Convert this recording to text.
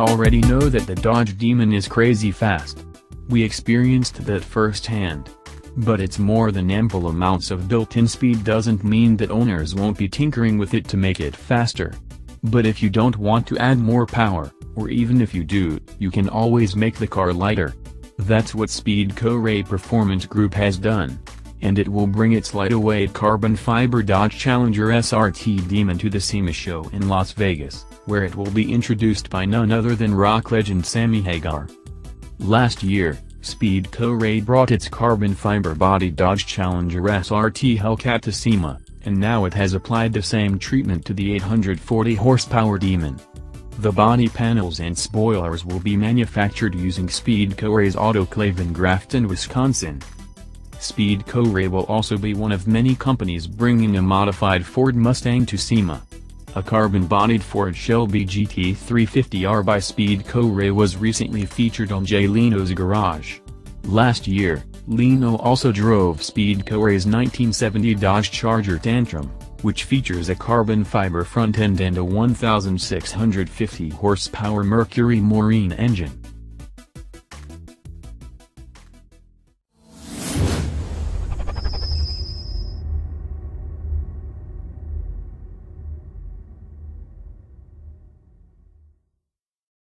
already know that the Dodge Demon is crazy fast. We experienced that firsthand. But its more than ample amounts of built-in speed doesn't mean that owners won't be tinkering with it to make it faster. But if you don't want to add more power, or even if you do, you can always make the car lighter. That's what SpeedKore Performance Group has done. And it will bring its lightweight carbon fiber Dodge Challenger SRT Demon to the SEMA show in Las Vegas, where it will be introduced by none other than rock legend Sammy Hagar. Last year, SpeedKore brought its carbon fiber body Dodge Challenger SRT Hellcat to SEMA, and now it has applied the same treatment to the 840 horsepower Demon. The body panels and spoilers will be manufactured using SpeedKore's autoclave in Grafton, Wisconsin. SpeedKore will also be one of many companies bringing a modified Ford Mustang to SEMA. A carbon-bodied Ford Shelby GT350R by SpeedKore was recently featured on Jay Leno's Garage. Last year, Leno also drove SpeedKore's 1970 Dodge Charger Tantrum, which features a carbon fiber front end and a 1,650 horsepower Mercury Marine engine.